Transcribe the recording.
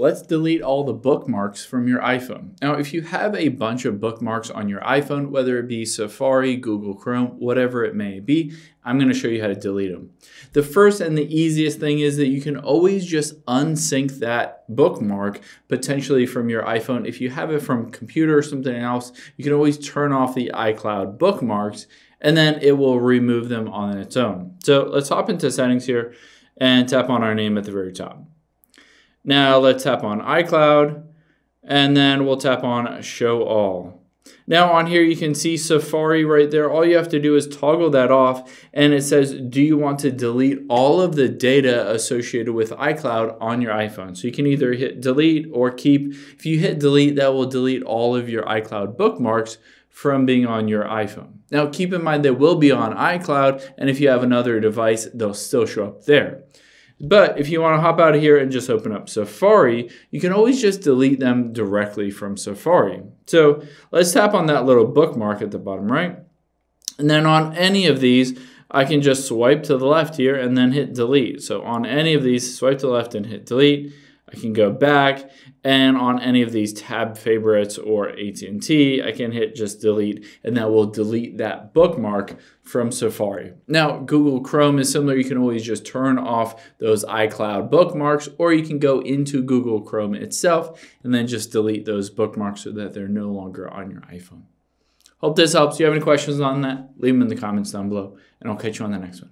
let's delete all the bookmarks from your iPhone. Now, if you have a bunch of bookmarks on your iPhone, whether it be Safari, Google Chrome, whatever it may be, I'm going to show you how to delete them. The first and the easiest thing is that you can always just unsync that bookmark potentially from your iPhone. If you have it from computer or something else, you can always turn off the iCloud bookmarks and then it will remove them on its own. So let's hop into settings here and tap on our name at the very top. Now let's tap on iCloud and then we'll tap on show all. Now on here you can see Safari right there. All you have to do is toggle that off and it says do you want to delete all of the data associated with iCloud on your iPhone. So you can either hit delete or keep. If you hit delete that will delete all of your iCloud bookmarks from being on your iPhone. Now keep in mind they will be on iCloud and if you have another device they'll still show up there. But if you want to hop out of here and just open up Safari, you can always just delete them directly from Safari. So let's tap on that little bookmark at the bottom right. And then on any of these, I can just swipe to the left here and then hit delete. So on any of these, swipe to the left and hit delete. I can go back and on any of these tab favorites or AT&T, I can hit just delete and that will delete that bookmark from Safari. Now, Google Chrome is similar. You can always just turn off those iCloud bookmarks or you can go into Google Chrome itself and then just delete those bookmarks so that they're no longer on your iPhone. Hope this helps. If you have any questions on that, leave them in the comments down below and I'll catch you on the next one.